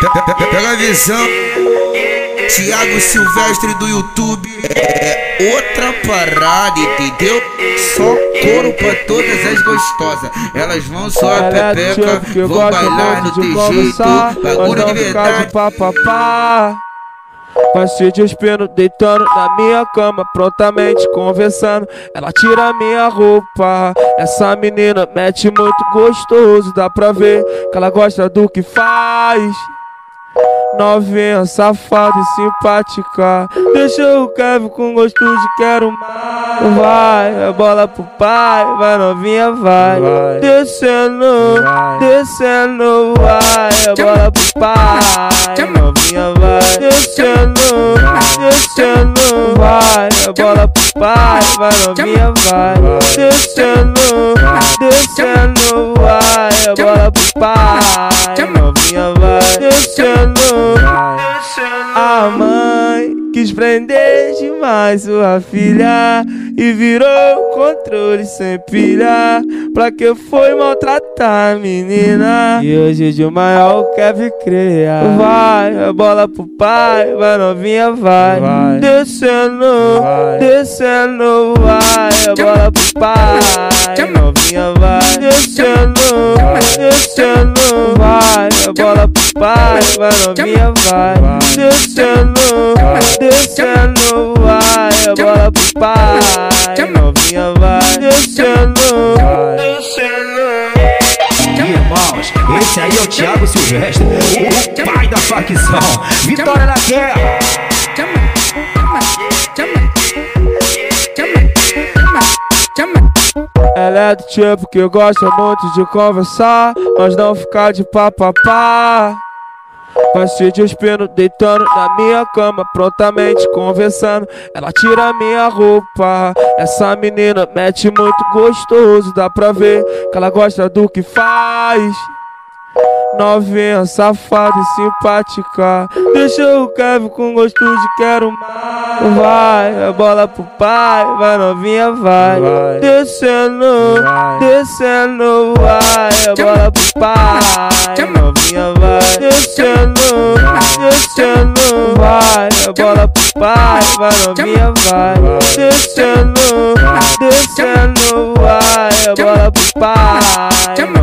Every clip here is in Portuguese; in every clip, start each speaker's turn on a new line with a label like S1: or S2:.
S1: Pega a visão. Thiago Silvestre do YouTube é outra parada, entendeu? Só couro pra todas as gostosas. Elas vão só a pepeca, vão bailar teu
S2: conversar,
S1: jeito. Bagulho
S2: não
S1: de verdade.
S2: papapá. Passei de espino deitando na minha cama, prontamente conversando. Ela tira minha roupa. Essa menina mete muito gostoso, dá pra ver que ela gosta do que faz. Novinha, safada e simpática. Deixa o Kevin com gosto de quero mais. Vai, a bola pro pai, vai novinha, vai. Descendo, descendo, vai, a bola pro pai. Novinha, vai. Descendo, descendo, vai, a bola pro pai, vai novinha, vai. Descendo, descendo, vai, a bola pro pai. Novinha, vai. Descendo, quis prender demais sua filha e virou controle sem pilha. Pra que foi maltratar a menina? E hoje de maior quer vir criar. Vai, a bola pro pai, vai novinha, vai. Descendo, descendo, vai, a bola pro pai. Novinha, vai. Descendo, descendo, vai, pai, vai novinha, vai. Descendo, descendo, vai, a bola pro pai. Novinha, vai. Descendo, descendo.
S3: Irmãos, esse aí é o Thiago Silvestre, o pai da facção. Vitória na terra!
S2: Ela é do tipo que gosta muito de conversar, mas não ficar de papapá. Passei de espino deitando na minha cama, prontamente conversando. Ela tira minha roupa. Essa menina mete muito gostoso, dá pra ver que ela gosta do que faz. Novinha, safada e simpática. Deixa o Kevin com gosto de quero mais. Vai, a bola pro pai, vai novinha, vai. Descendo, descendo, vai, a bola pro pai. Descendo, descendo, vai, a bola pro pai, vai novinha, vai. Descendo, descendo, vai, a bola pro pai.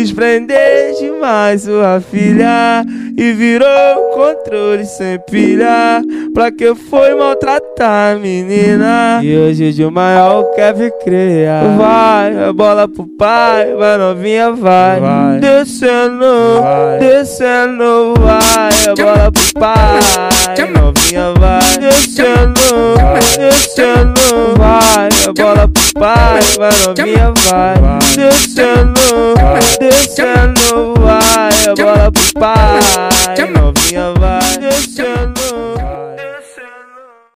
S2: Quis prender demais sua filha e virou controle sem pilha. Pra que foi maltratar a menina? E hoje de maior quer vir criar. Vai, a bola pro pai, vai novinha, vai. Descendo, descendo, vai, a bola pro pai. Vai novinha, vai. Descendo, descendo, vai, a bola pro pai.